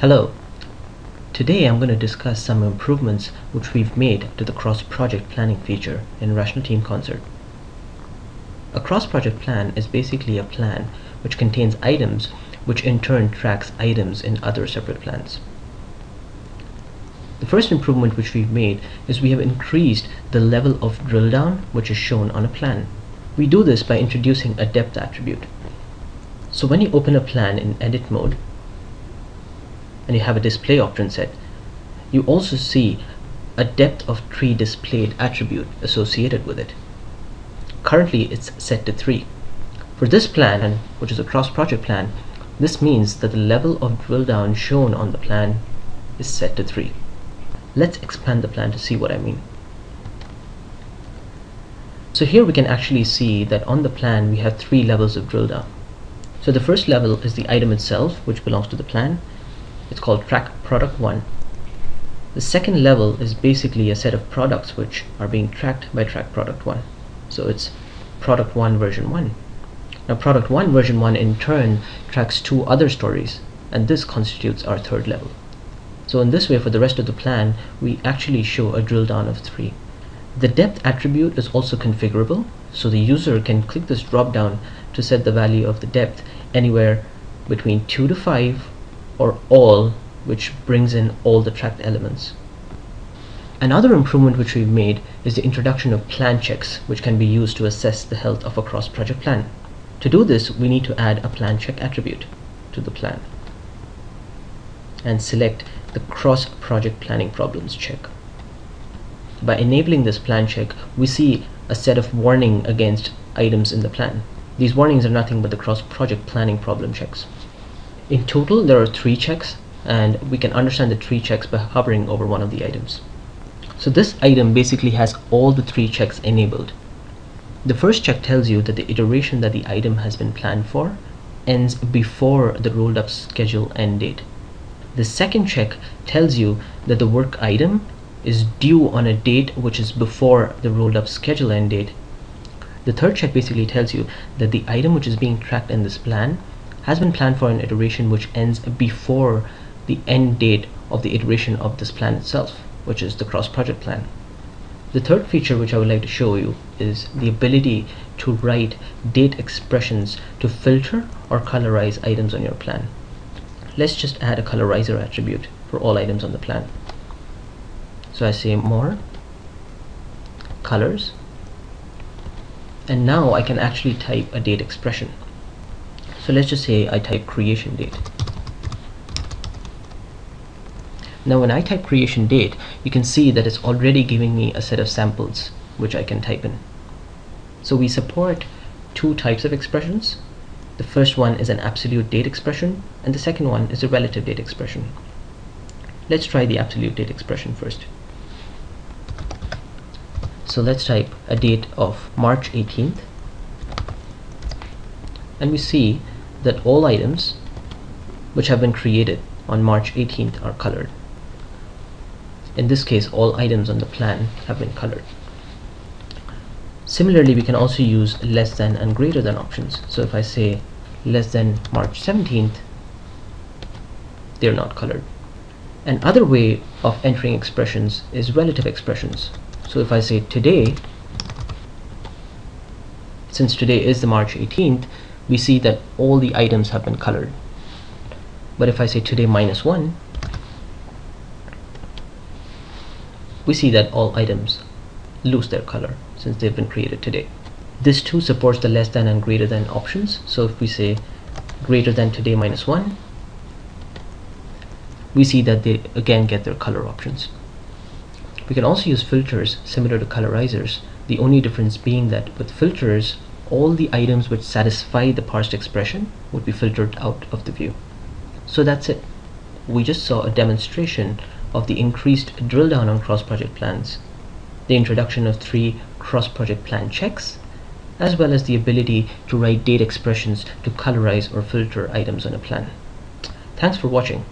Hello. Today I'm going to discuss some improvements which we've made to the cross-project planning feature in Rational Team Concert. A cross-project plan is basically a plan which contains items which in turn tracks items in other separate plans. The first improvement which we've made is we have increased the level of drill down which is shown on a plan. We do this by introducing a depth attribute. So when you open a plan in edit mode, and you have a display option set, you also see a depth of tree displayed attribute associated with it. Currently it's set to 3. For this plan, which is a cross-project plan, this means that the level of drill down shown on the plan is set to 3. Let's expand the plan to see what I mean. So here we can actually see that on the plan we have three levels of drill down. So the first level is the item itself, which belongs to the plan, it's called track product 1. The second level is basically a set of products which are being tracked by track product 1. So it's product 1 version 1. Now product 1 version 1 in turn tracks two other stories and this constitutes our third level. So in this way for the rest of the plan we actually show a drill down of 3. The depth attribute is also configurable so the user can click this drop down to set the value of the depth anywhere between 2 to 5 or all which brings in all the tracked elements. Another improvement which we've made is the introduction of plan checks which can be used to assess the health of a cross-project plan. To do this we need to add a plan check attribute to the plan and select the cross-project planning problems check. By enabling this plan check we see a set of warning against items in the plan. These warnings are nothing but the cross-project planning problem checks. In total, there are three checks, and we can understand the three checks by hovering over one of the items. So this item basically has all the three checks enabled. The first check tells you that the iteration that the item has been planned for ends before the rolled up schedule end date. The second check tells you that the work item is due on a date which is before the rolled up schedule end date. The third check basically tells you that the item which is being tracked in this plan has been planned for an iteration which ends before the end date of the iteration of this plan itself, which is the cross-project plan. The third feature which I would like to show you is the ability to write date expressions to filter or colorize items on your plan. Let's just add a colorizer attribute for all items on the plan. So I say more, colors, and now I can actually type a date expression so let's just say I type creation date. Now when I type creation date you can see that it's already giving me a set of samples which I can type in. So we support two types of expressions. The first one is an absolute date expression and the second one is a relative date expression. Let's try the absolute date expression first. So let's type a date of March 18th and we see that all items which have been created on March 18th are colored. In this case, all items on the plan have been colored. Similarly, we can also use less than and greater than options. So if I say less than March 17th, they're not colored. Another way of entering expressions is relative expressions. So if I say today, since today is the March 18th, we see that all the items have been colored. But if I say today minus 1, we see that all items lose their color since they've been created today. This too supports the less than and greater than options. So if we say greater than today minus 1, we see that they again get their color options. We can also use filters similar to colorizers, the only difference being that with filters all the items which satisfy the parsed expression would be filtered out of the view. So that's it. We just saw a demonstration of the increased drill down on cross-project plans, the introduction of three cross-project plan checks, as well as the ability to write date expressions to colorize or filter items on a plan. Thanks for watching.